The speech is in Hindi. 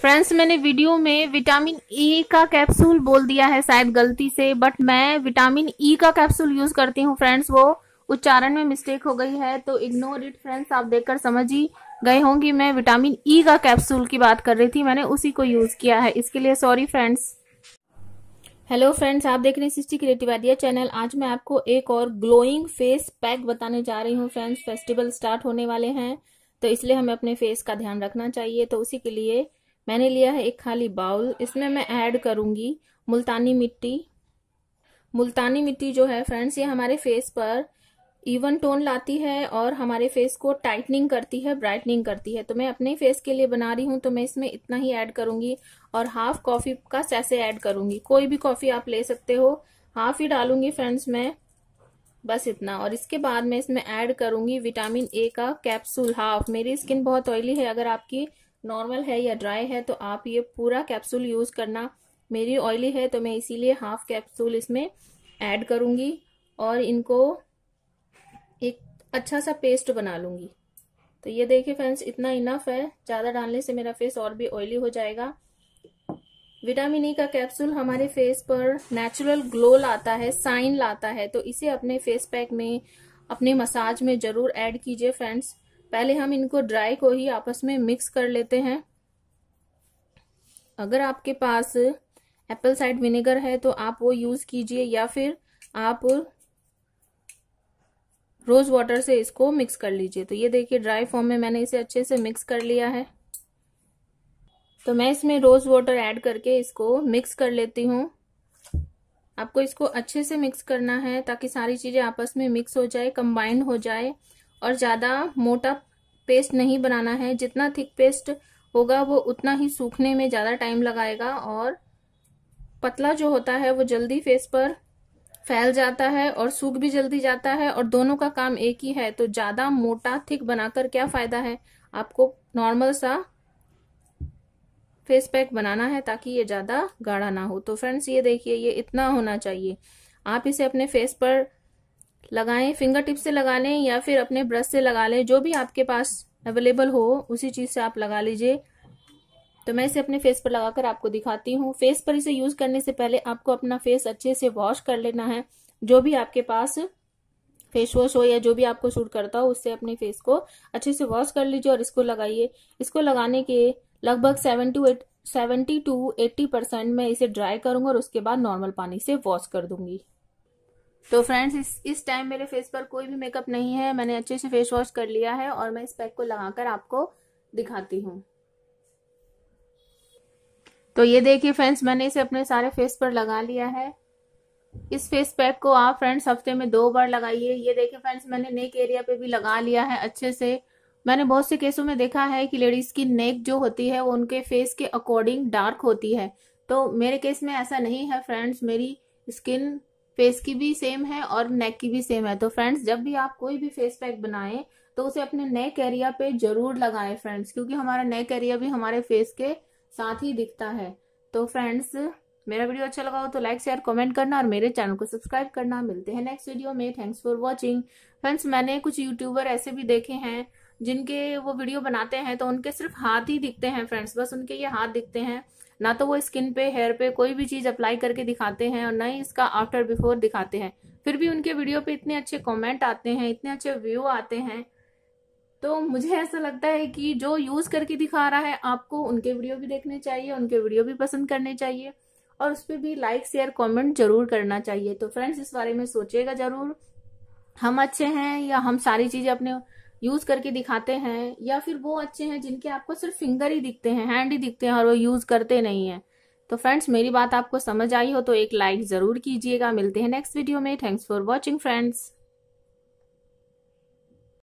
फ्रेंड्स मैंने वीडियो में विटामिन ई का कैप्सूल बोल दिया है, शायद गलती से बट मैं विटामिन ई का कैप्सूल यूज़ करती हूँ फ्रेंड्स वो उच्चारण में मिस्टेक हो गई है तो इग्नोर इट फ्रेंड्स आप देखकर समझ ही गए होंगे, मैं विटामिन ई का कैप्सूल की बात कर रही थी, मैंने उसी को यूज़ किया है, इसके लिए सॉरी फ्रेंड्स हेलो फ्रेंड्स आप देख रहे हैं सिस्टी क्रिएटिव आइडिया चैनल आज मैं आपको एक और ग्लोइंग फेस पैक बताने जा रही हूँ फ्रेंड्स फेस्टिवल स्टार्ट होने वाले हैं तो इसलिए हमें अपने फेस का ध्यान रखना चाहिए तो उसी के लिए मैंने लिया है एक खाली बाउल। इसमें मैं ऐड करूँगी मुल्तानी मिट्टी। मुल्तानी मिट्टी जो है फ्रेंड्स ये हमारे फेस पर इवन टोन लाती है और हमारे फेस को टाइटनिंग करती है ब्राइटनिंग करती है। तो मैं अपने फेस के लिए बना रही हूँ तो मैं इसमें इतना ही ऐड करूँगी और हाफ़ कॉफ़ी का सैसे ऐड करूँगी। कोई भी कॉफ़ी आप ले सकते हो। हाफ़ ही डालूँगी फ्रेंड्स मैं। बस इतना। और इसके बाद मैं इसमें ऐड करूँगी विटामिन ए का कैप्सूल हाफ़ मेरी स्किन बहुत ऑयली है। अगर आपकी नॉर्मल है या ड्राई है तो आप ये पूरा कैप्सूल यूज़ करना। मेरी ऑयली है तो मैं इसीलिए हाफ़ कैप्सूल इसमें ऐड करूँगी और इनको एक अच्छा सा पेस्ट बना लूँगी। तो ये देखिए फ्रेंड्स, इतना इनफ है। ज़्यादा डालने से मेरा फेस और भी ऑयली हो जाएगा। विटामिन ई e का कैप्सूल हमारे फेस पर नेचुरल ग्लो लाता है, साइन लाता है तो इसे अपने फेस पैक में, अपने मसाज में ज़रूर ऐड कीजिए फ्रेंड्स। पहले हम इनको ड्राई को ही आपस में मिक्स कर लेते हैं। अगर आपके पास एप्पल साइड विनेगर है तो आप वो यूज़ कीजिए या फिर आप रोज वाटर से इसको मिक्स कर लीजिए। तो ये देखिए ड्राई फॉर्म में मैंने इसे अच्छे से मिक्स कर लिया है। तो मैं इसमें रोज वाटर ऐड करके इसको मिक्स कर लेती हूँ। आपको इसको अच्छे से मिक्स करना है, ताकि सारी चीज़ें आपस में मिक्स हो जाए कंबाइंड हो जाए। और ज़्यादा मोटा पेस्ट नहीं बनाना है। जितना थिक पेस्ट होगा, वो उतना ही सूखने में ज़्यादा टाइम लगाएगा और पतला जो होता है, वो जल्दी फेस पर फैल जाता है और सूख भी जल्दी जाता है और दोनों का काम एक ही है। तो ज़्यादा मोटा थिक बनाकर क्या फ़ायदा है? आपको नॉर्मल सा फेस पैक बनाना है ताकि ये ज़्यादा गाढ़ा ना हो। तो फ्रेंड्स ये देखिए, ये इतना होना चाहिए। आप इसे अपने फेस पर लगाएँ फिंगर टिप से लगा लें या फिर अपने ब्रश से लगा लें, जो भी आपके पास अवेलेबल हो, उसी चीज़ से आप लगा लीजिए। तो मैं इसे अपने फेस पर लगाकर आपको दिखाती हूँ। फेस पर इसे यूज़ करने से पहले आपको अपना फेस अच्छे से वॉश कर लेना है। जो भी आपके पास फेस वॉश हो या जो भी आपको सूट करता हो, उससे अपने फेस को अच्छे से वॉश कर लीजिए और इसको लगाइए। इसको लगाने के लगभग seven to eight seventy to eighty percent मैं इसे ड्राई करूँगा और उसके बाद नॉर्मल पानी से वॉश कर दूँगी। तो फ्रेंड्स इस इस टाइम मेरे फेस पर कोई भी मेकअप नहीं है, मैंने अच्छे से फेस वॉश कर लिया है और मैं इस पैक को लगाकर आपको दिखाती हूँ। तो ये देखिए फ्रेंड्स मैंने इसे अपने सारे फेस पर लगा लिया है। इस फेस पैक को आप फ्रेंड्स हफ़्ते में दो बार लगाइए। ये देखिए फ्रेंड्स मैंने नेक एरिया पे भी लगा लिया है अच्छे से। मैंने बहुत से केसों में देखा है कि लेडीज़ की नेक जो होती है, वो उनके फेस के अकॉर्डिंग डार्क होती है। तो मेरे केस में ऐसा नहीं है फ्रेंड्स मेरी स्किन फेस की भी सेम है और नेक की भी सेम है। तो फ्रेंड्स जब भी आप कोई भी फेस पैक बनाएँ तो उसे अपने नेक एरिया पे ज़रूर लगाएँ फ्रेंड्स क्योंकि हमारा नेक एरिया भी हमारे फेस के साथ ही दिखता है। तो फ्रेंड्स मेरा वीडियो अच्छा लगा हो तो लाइक शेयर कमेंट करना और मेरे चैनल को सब्सक्राइब करना। मिलते हैं नेक्स्ट वीडियो में। थैंक्स फॉर वॉचिंग फ्रेंड्स मैंने कुछ यूट्यूबर ऐसे भी देखे हैं जिनके वो वीडियो बनाते हैं तो उनके सिर्फ़ हाथ ही दिखते हैं फ्रेंड्स बस उनके ये हाथ दिखते हैं। ना तो वो स्किन पे हेयर पे कोई भी चीज़ अप्लाई करके दिखाते हैं और ना ही इसका आफ्टर बिफोर दिखाते हैं। फिर भी उनके वीडियो पे इतने अच्छे कमेंट आते हैं, इतने अच्छे व्यू आते हैं। तो मुझे ऐसा लगता है कि जो यूज़ करके दिखा रहा है, आपको उनके वीडियो भी देखने चाहिए, उनके वीडियो भी पसंद करने चाहिए और उस पर भी लाइक शेयर कमेंट ज़रूर करना चाहिए। तो फ्रेंड्स इस बारे में सोचिएगा ज़रूर। हम अच्छे हैं या हम सारी चीज़ें अपने यूज़ करके दिखाते हैं, या फिर वो अच्छे हैं जिनके आपको सिर्फ़ फिंगर ही दिखते हैं हैंड ही दिखते हैं और वो यूज़ करते नहीं है। तो फ्रेंड्स मेरी बात आपको समझ आई हो तो एक लाइक ज़रूर कीजिएगा। मिलते हैं नेक्स्ट वीडियो में। Thanks for watching friends